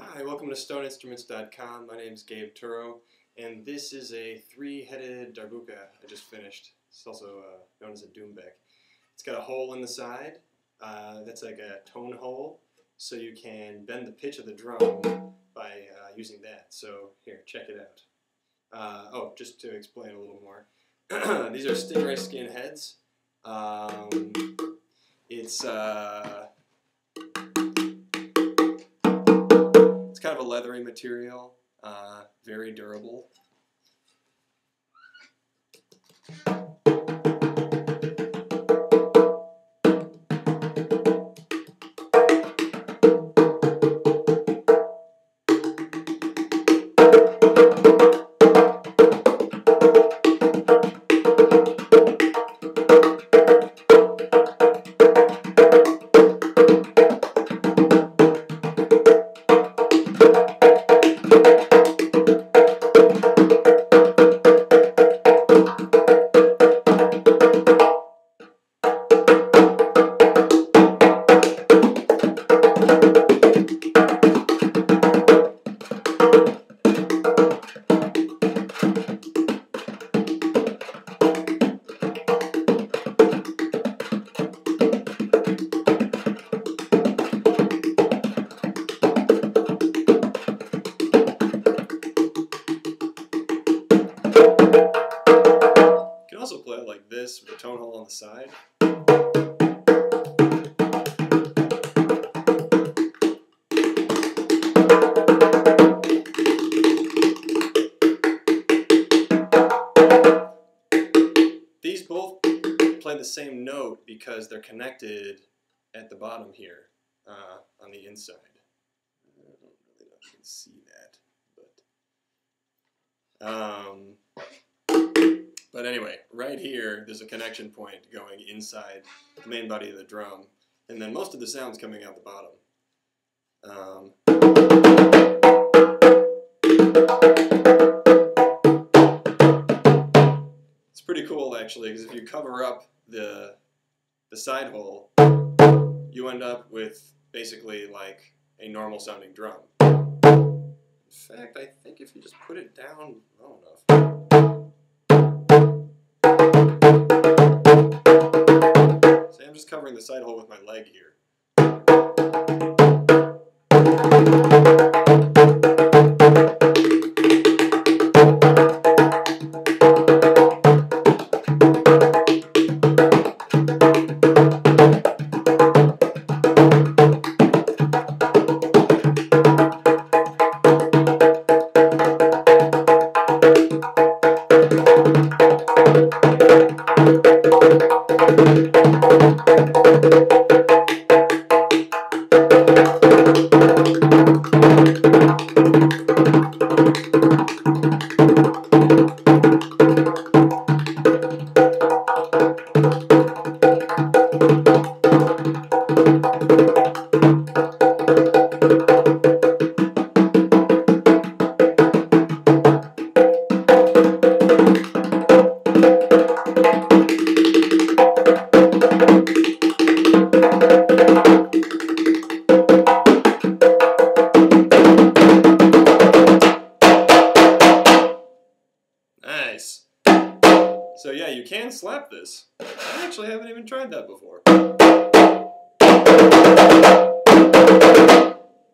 Hi, welcome to StoneInstruments.com. My name is Gabe Turow, and this is a three-headed darbuka I just finished. It's also uh, known as a doumbek. It's got a hole in the side. Uh, that's like a tone hole, so you can bend the pitch of the drum by uh, using that. So here, check it out. Uh, oh, just to explain a little more. These are stingray skin heads. Um, it's uh, it's kind of a leathery material, uh, very durable. Side. These both play the same note because they're connected at the bottom here uh, on the inside. I don't really know if you can see that, but um, but anyway, right here, there's a connection point going inside the main body of the drum, and then most of the sound's coming out the bottom. Um, it's pretty cool actually, because if you cover up the the side hole, you end up with basically like a normal sounding drum. In fact, I think if you just put it down low enough. I'm just covering the side hole with my leg here. Nice. Can slap this. I actually haven't even tried that before.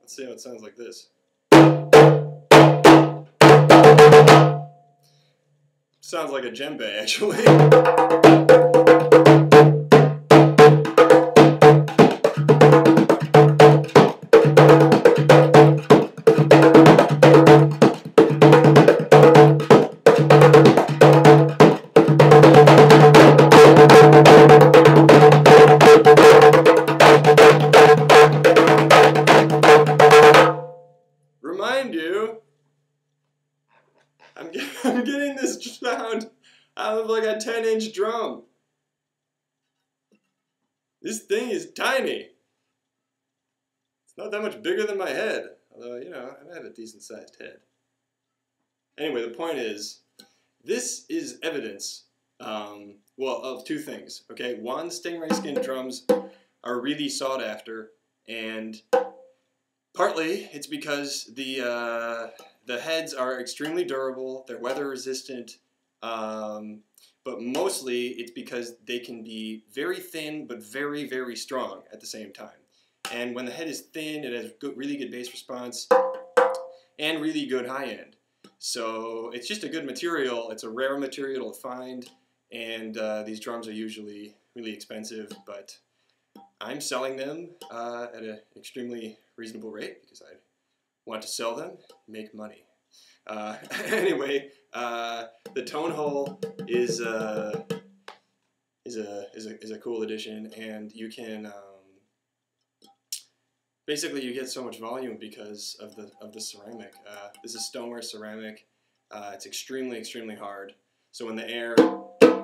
Let's see how it sounds like this. Sounds like a djembe, actually. I'm, get- I'm getting this sound out of like a 10 inch drum. This thing is tiny. It's not that much bigger than my head, although, you know, I have a decent sized head. Anyway, the point is, this is evidence, um, well, of two things. Okay, one, stingray skin drums are really sought after, and Partly, it's because the uh, the heads are extremely durable. They're weather resistant, um, but mostly it's because they can be very thin but very very strong at the same time. And when the head is thin, it has good, really good bass response and really good high end. So it's just a good material. It's a rare material to find, and uh, these drums are usually really expensive, but I'm selling them uh, at an extremely reasonable rate because I want to sell them, make money. Uh, anyway, uh, the tone hole is uh, is a is a is a cool addition, and you can um, basically you get so much volume because of the of the ceramic. Uh, this is stoneware ceramic. Uh, it's extremely extremely hard. So when the air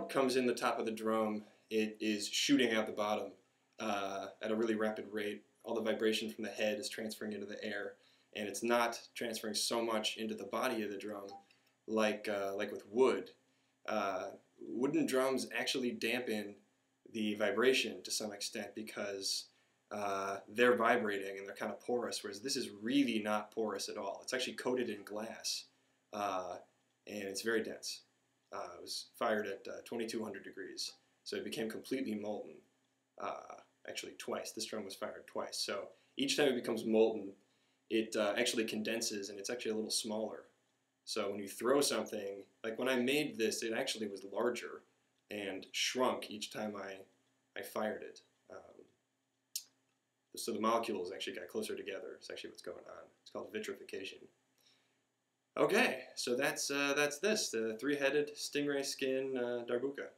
comes in the top of the drum, it is shooting out the bottom uh, at a really rapid rate. All the vibration from the head is transferring into the air, and it's not transferring so much into the body of the drum like uh, like with wood. Uh, wooden drums actually dampen the vibration to some extent because uh, they're vibrating and they're kind of porous, whereas this is really not porous at all. It's actually coated in glass, uh, and it's very dense. Uh, it was fired at 2200 degrees, so it became completely molten uh, actually twice. This drum was fired twice. So each time it becomes molten, it uh, actually condenses and it's actually a little smaller. So when you throw something, like when I made this, it actually was larger and shrunk each time I, I fired it. Um, so the molecules actually got closer together. It's actually what's going on. It's called vitrification. Okay, so that's uh, that's this, the three-headed stingray skin uh, darbuka.